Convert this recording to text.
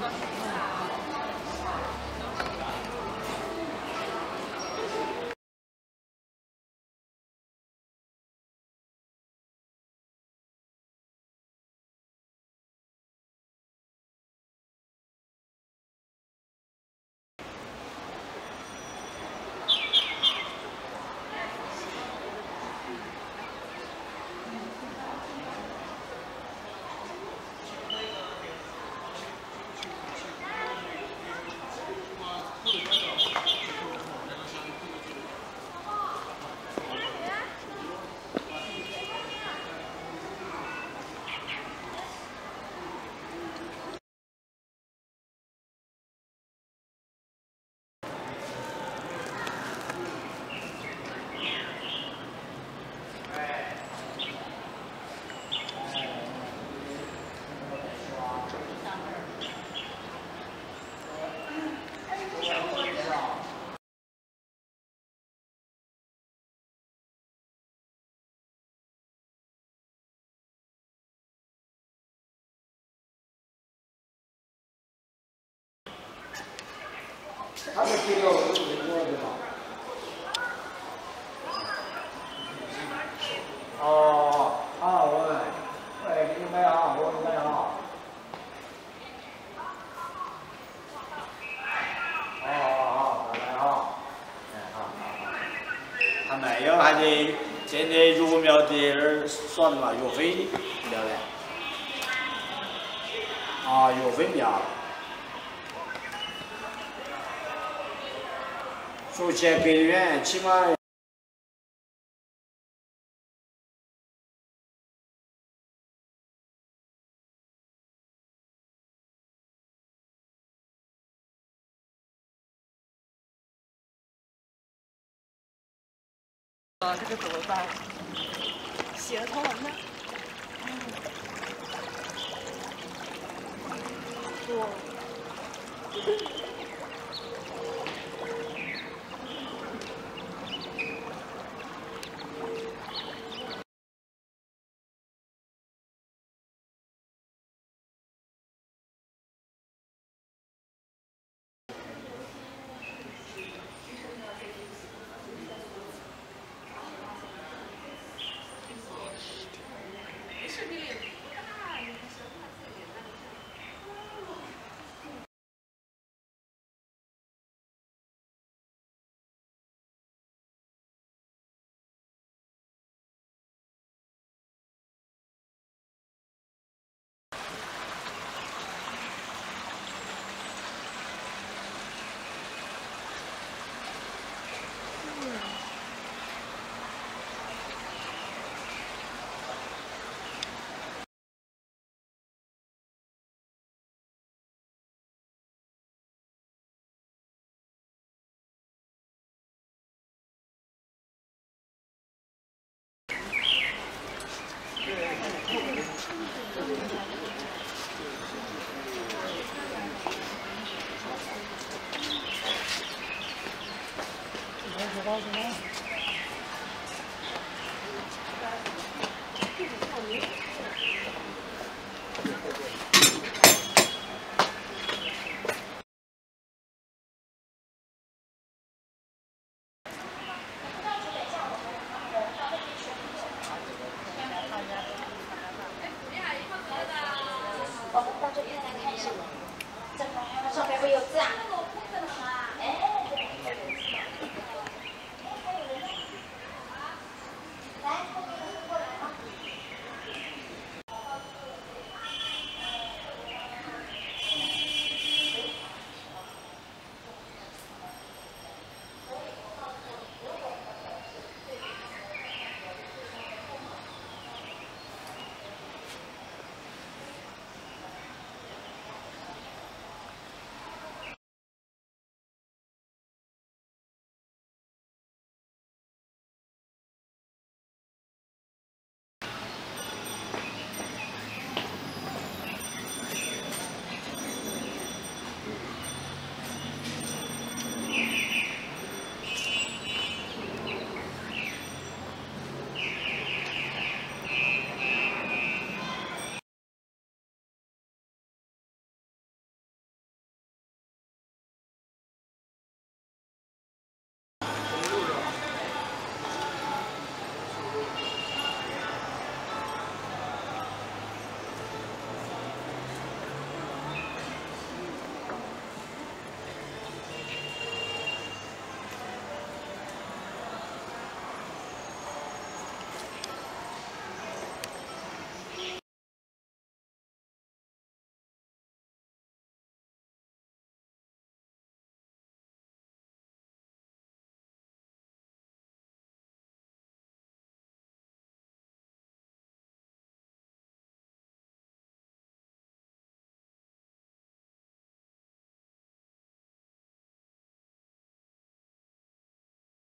감사합니다. 七六是民国的嘛？哦，好，喂，喂，你们啊，我你们好。哦好，来好，哎好好好。还没有，还得现在育苗的那儿耍的嘛，岳飞苗嘞。啊，岳飞苗。说起来隔得远，起码。啊，这个怎么办？写了头文呢？我。我们到这边来看一下，这上面会有字啊。